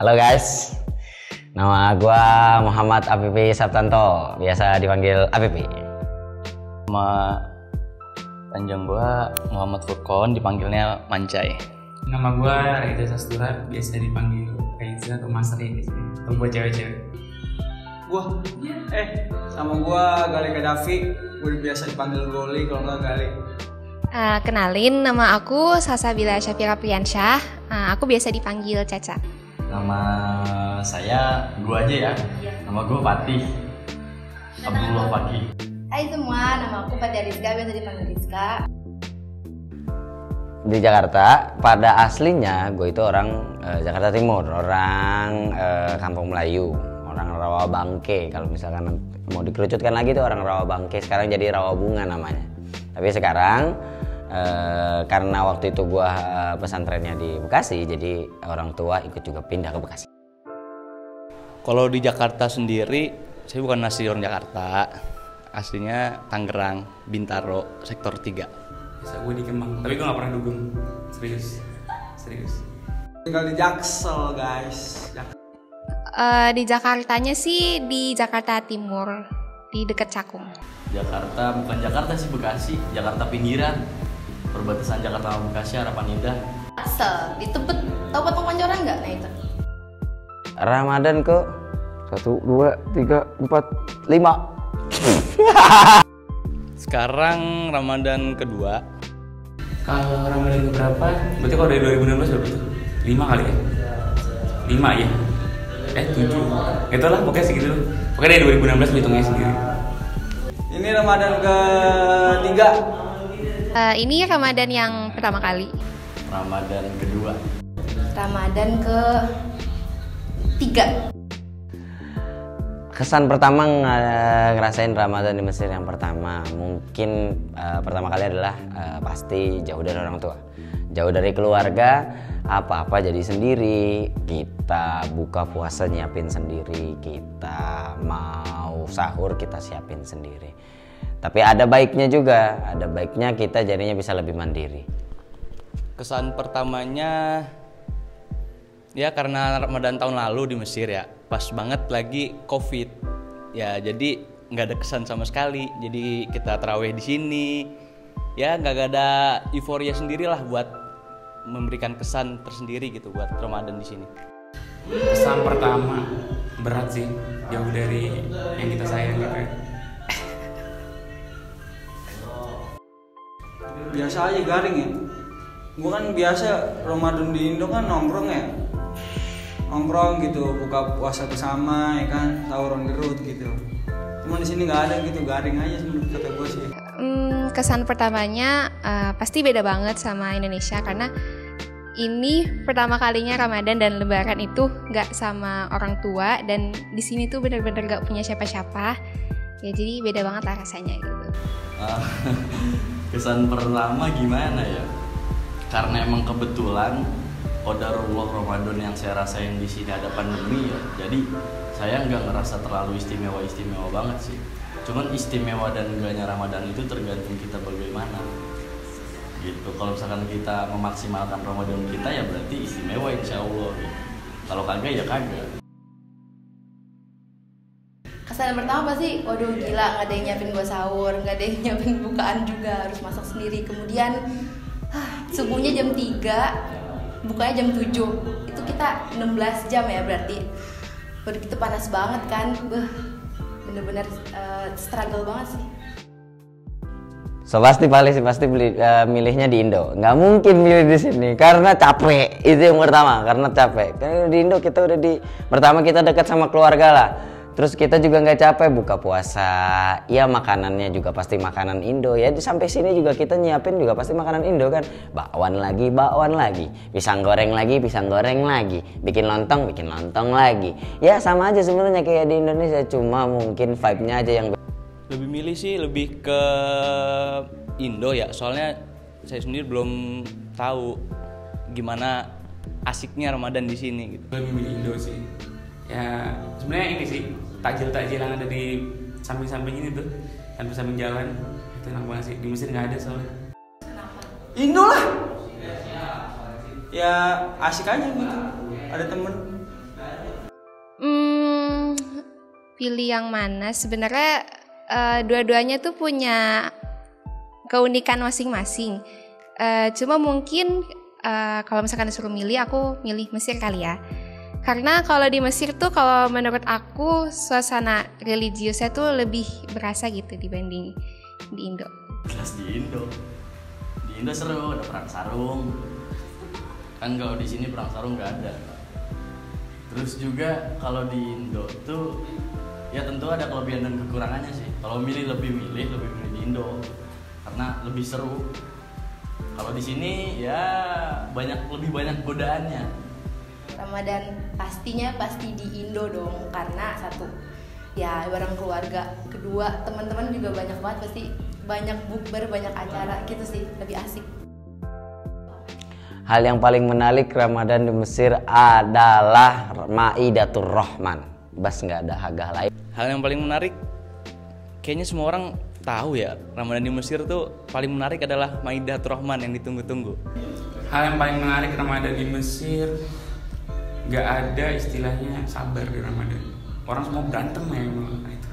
Halo guys, nama gua Muhammad Apipi Sabtanto, biasa dipanggil Apipi. Nama panjang gua Muhammad Furkon, dipanggilnya Mancai. Nama gue Reza Sastura, biasa dipanggil Reza atau Mas sini. Atau buat cewek-cewek. Gua eh sama gua Gali Kadafi, gue biasa dipanggil Goli kalau nggak Gali. Uh, kenalin, nama aku Salsabila Syafira Priyansyah. Uh, aku biasa dipanggil Caca. Nama saya gua aja ya. Nama gua Fatih. Abdullah Fakih. Hai semua, nama aku Fatia Rizka, biasa dipanggil Rizka. Di Jakarta, pada aslinya gue itu orang eh, Jakarta Timur, orang eh, Kampung Melayu, orang Rawabangke. Kalau misalkan mau dikerucutkan lagi tuh orang Rawabangke, sekarang jadi Rawabunga namanya. Tapi sekarang eh, karena waktu itu gua eh, pesantrennya di Bekasi, jadi orang tua ikut juga pindah ke Bekasi. Kalau di Jakarta sendiri, saya bukan asli orang Jakarta. Aslinya Tangerang, Bintaro, sektor 3. Biasa gue di Kemang, tapi gue gak pernah dugem. Serius. Serius. Tinggal di Jaksel guys. Jak- Uh, di Jakartanya sih di Jakarta Timur, di dekat Cakung. Jakarta bukan Jakarta sih Bekasi, Jakarta pinggiran. Perbatasan Jakarta sama Bekasi harapan indah. Axel, di Tebet, tau patung pancoran nggak? Nah itu. Ramadan ke satu, dua, tiga, empat, lima. Sekarang Ramadan kedua, Kalau Ramadan ke berapa? Berarti kalau dari 2016 berapa tuh? 5 kali ya? 5 ya? Eh 7 Itulah pokoknya segitu loh Pokoknya dari 2016 lu hitungnya sendiri Ini Ramadan ketiga. Uh, ini Ramadan yang pertama kali. Ramadan kedua. Ramadan ke tiga. Kesan pertama ng- ngerasain Ramadan di Mesir yang pertama mungkin eh, pertama kali adalah eh, pasti jauh dari orang tua, jauh dari keluarga, apa-apa jadi sendiri. Kita buka puasa nyiapin sendiri, kita mau sahur kita siapin sendiri. Tapi ada baiknya juga, ada baiknya kita jadinya bisa lebih mandiri. Kesan pertamanya ya karena Ramadan tahun lalu di Mesir ya, pas banget lagi Covid. Ya jadi nggak ada kesan sama sekali. Jadi kita terawih di sini. Ya nggak ada euforia sendirilah buat memberikan kesan tersendiri gitu buat Ramadan di sini. Kesan pertama Berat sih Jauh dari yang kita sayang gitu ya Biasa aja garing ya. Gua kan biasa Ramadan di Indo kan nongkrong ya. Nongkrong gitu, buka puasa bersama ya kan, the road gitu. Cuman di sini nggak ada gitu, garing aja menurut kata gue sih. Hmm, kesan pertamanya uh, pasti beda banget sama Indonesia karena ini pertama kalinya Ramadan dan Lebaran itu nggak sama orang tua dan di sini tuh bener-bener nggak punya siapa-siapa. Ya jadi beda banget lah rasanya gitu. Ah, kesan pertama gimana ya? Karena emang kebetulan Qadarullah Ramadan yang saya rasain di sini ada pandemi ya. Jadi saya nggak ngerasa terlalu istimewa-istimewa banget sih. Cuman istimewa dan enggaknya Ramadan itu tergantung kita bagaimana. Gitu. Kalau misalkan kita memaksimalkan Ramadan kita ya berarti istimewa insya Allah. Gitu. Kalau kagak ya kagak. Kesan pertama pasti, waduh gila nggak ada yang nyiapin gua sahur, nggak ada yang nyiapin bukaan juga, harus masak sendiri. Kemudian ah, subuhnya jam 3, bukanya jam 7. Itu kita 16 jam ya berarti. Waduh itu panas banget kan. Bener-bener eh, struggle banget sih. So pasti paling sih pasti beli, eh, milihnya di Indo. Nggak mungkin milih di sini karena capek. Itu yang pertama, karena capek. Karena di Indo kita udah di pertama kita dekat sama keluarga lah. Terus kita juga nggak capek buka puasa. Ya makanannya juga pasti makanan Indo ya. Di sampai sini juga kita nyiapin juga pasti makanan Indo kan. Bakwan lagi, bakwan lagi. Pisang goreng lagi, pisang goreng lagi. Bikin lontong, bikin lontong lagi. Ya sama aja sebenarnya kayak di Indonesia. Cuma mungkin vibe-nya aja yang Lebih milih sih lebih ke Indo ya, soalnya saya sendiri belum tahu gimana asiknya Ramadan di sini gitu. lebih milih Indo sih ya sebenarnya ini sih takjil-takjil yang ada di samping-samping ini tuh samping-samping jalan itu enak banget sih di Mesir nggak ada soalnya Indo lah. Ya asik aja gitu. Ada temen pilih yang mana sebenarnya eh, dua-duanya tuh punya keunikan masing-masing. Eh, cuma mungkin eh, kalau misalkan disuruh milih, aku milih Mesir kali ya. Karena kalau di Mesir tuh kalau menurut aku suasana religiusnya tuh lebih berasa gitu dibanding di Indo. Jelas di Indo. Di Indo seru, ada perang sarung. Kan kalau di sini perang sarung nggak ada. Terus juga kalau di Indo tuh ya tentu ada kelebihan dan kekurangannya sih. Kalau milih lebih milih, lebih milih di Indo karena lebih seru. Kalau di sini ya banyak lebih banyak godaannya. Ramadan pastinya pasti di Indo dong karena satu ya bareng keluarga kedua teman-teman juga banyak banget pasti banyak bukber banyak acara gitu sih lebih asik Hal yang paling menarik Ramadan di Mesir adalah Maidatur Rahman. Bas nggak ada hagah lain. Hal yang paling menarik, kayaknya semua orang tahu ya, Ramadan di Mesir tuh paling menarik adalah Maidatur Rahman yang ditunggu-tunggu. Hal yang paling menarik Ramadan di Mesir nggak ada istilahnya sabar di Ramadan. Orang semua berantem ya emang. Nah, itu.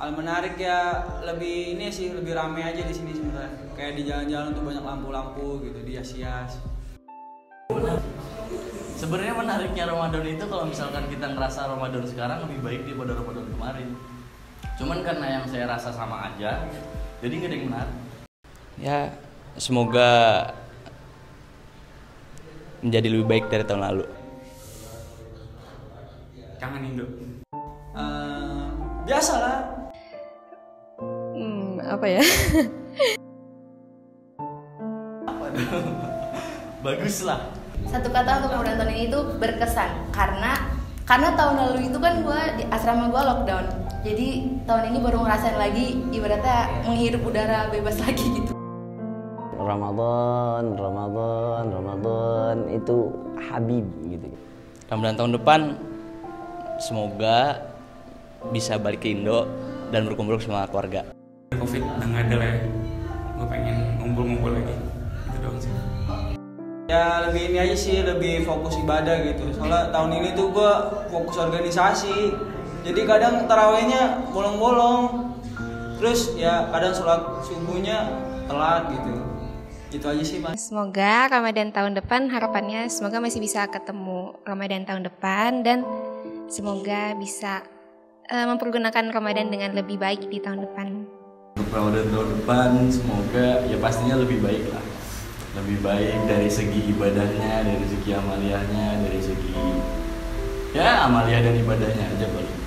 Hal menarik ya lebih ini sih lebih rame aja di sini sebenarnya. Kayak di jalan-jalan tuh banyak lampu-lampu gitu dihias-hias. Sebenarnya menariknya Ramadan itu kalau misalkan kita ngerasa Ramadan sekarang lebih baik daripada Ramadan kemarin. Cuman karena yang saya rasa sama aja, jadi nggak ada yang menarik. Ya, semoga menjadi lebih baik dari tahun lalu. Kangen Indo. Eh, biasalah Hmm, apa ya? Bagus lah. satu kata untuk Ramadan tahun ini tuh berkesan karena karena tahun lalu itu kan gua di asrama gua lockdown jadi tahun ini baru ngerasain lagi ibaratnya menghirup udara bebas lagi gitu Ramadan, Ramadan, Ramadan itu Habib gitu. Ramadan tahun depan semoga bisa balik ke Indo dan berkumpul sama keluarga. Covid udah nggak ada lah ya. Gue pengen ngumpul-ngumpul lagi. Itu doang sih. ya lebih ini aja sih lebih fokus ibadah gitu soalnya tahun ini tuh gua fokus organisasi jadi kadang tarawehnya bolong-bolong terus ya kadang sholat subuhnya telat gitu itu aja sih mas Semoga Ramadan tahun depan harapannya semoga masih bisa ketemu Ramadan tahun depan dan semoga bisa eh, mempergunakan Ramadan dengan lebih baik di tahun depan. Ramadan tahun depan semoga ya pastinya lebih baik lah. Lebih baik dari segi ibadahnya, dari segi amaliyahnya, dari segi ya amaliyah dan ibadahnya aja paling.